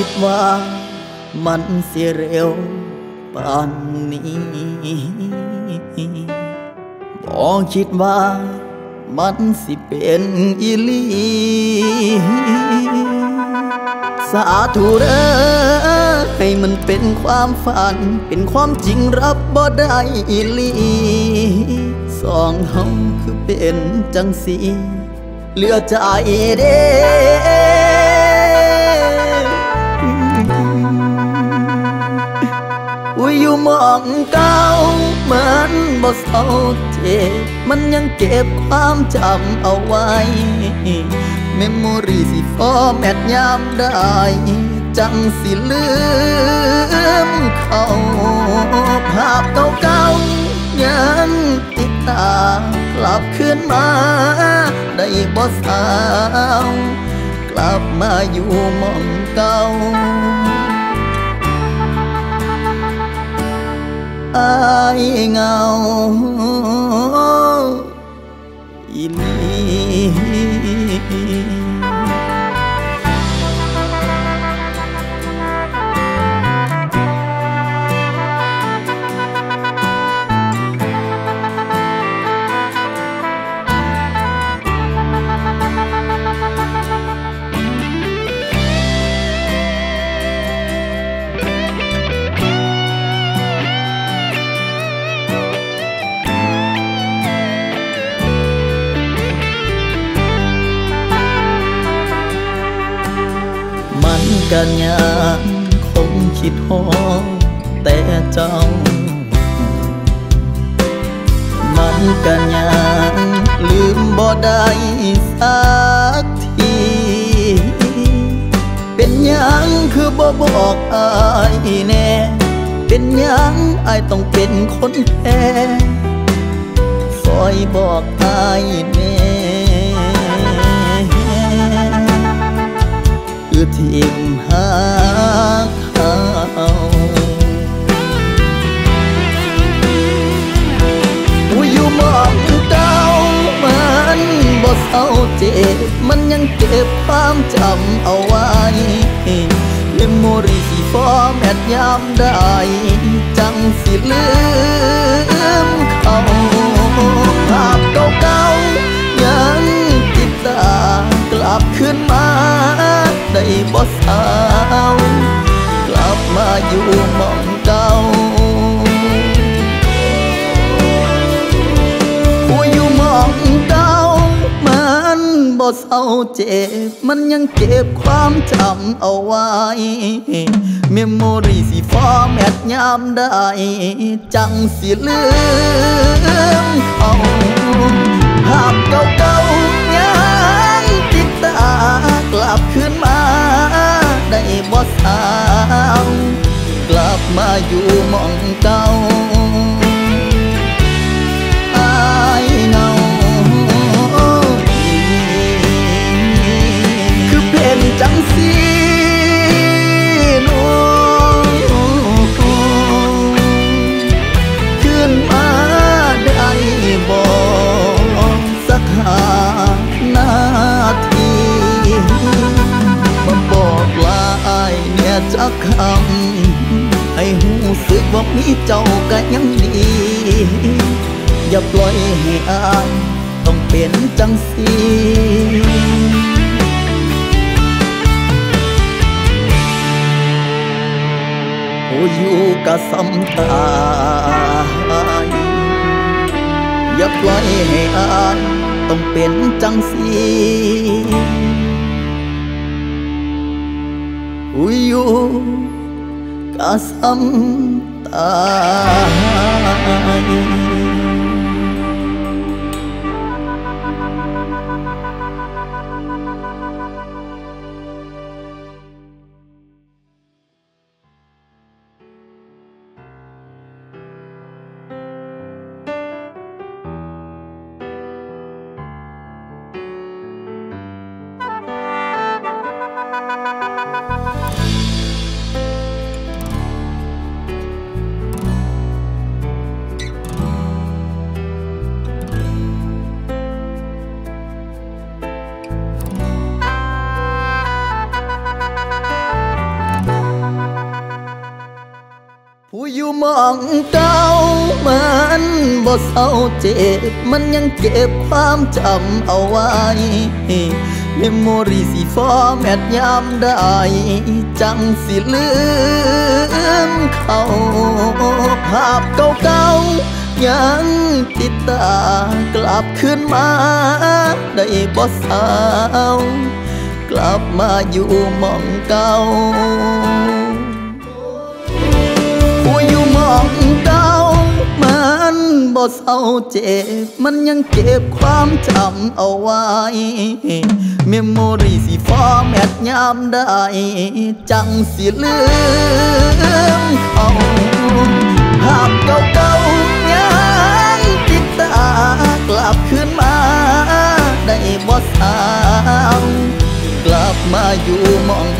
ิดว่ามันเสียเร็วปานนี้บ่คิดว่ามันสิเป็นอีลี สาธุเด้อให้มันเป็นความฝัน เป็นความจริงรับบ่ได้อีลีสองเฮาคือเป็นจังสีเหลือใจเด้ อยู่มองเก่าเหมือนบ่เศร้าเจ็บมันยังเก็บความจำเอาไว้ เมมโมรีสิฟอแมตยามได้ จังสิลืมเขาภาพเก่าๆยังติดตากลับคืนมา ได้บ่สาว กลับมาอยู่มองเก่า อายเงาอีหลี กันยังคงคิดฮอแต่เจ้า มันกันยังลืมบ่ได้สักที เป็นยังคือบ่บอกอายแน่ เป็นยังอายต้องเป็นคนแพ้ซอยบอกอายแน่คือทิม เอาเจ็บ มันยังเก็บความจำเอาไว้เมมโมรีสีฟอร์แมตยามได้ จังสิลืมเขา บ่เศร้าเจ็บ มันยังเก็บความจำเอาไว้ memory สิ format ยามใด๋ จังสิลืมเขาภาพเก่าๆยังติดตากลับคืนมา ได้บ่สาว กลับมาอยู่ม่อง เจ้าก็ยังดี อย่าปล่อยให้อายต้องเป็นจังสีผู้อยู่กะสำตายอย่าปล่อยให้อายต้องเป็นจังสีผู้อยู่กะสำ ต อยู่มองเก่ามันบ่เศร้าเจ็บ มันยังเก็บความจำเอาไว้เมมโมรีสีฟอร์แมทยามได้ จังสิลืมเขาภาพเก่าๆยังติดตากลับขึ้นมา ได้บ่สาว กลับมาอยู่มองเก่า เศร้าเจ็บ มันยังเก็บความจำเอาไว้ เมมโมรีสิฟอร์แมทยามได้ จังสิลืมเขาภาพเก่าๆยังติดตากลับคืนมา ได้บ่สาว กลับมาอยู่มอง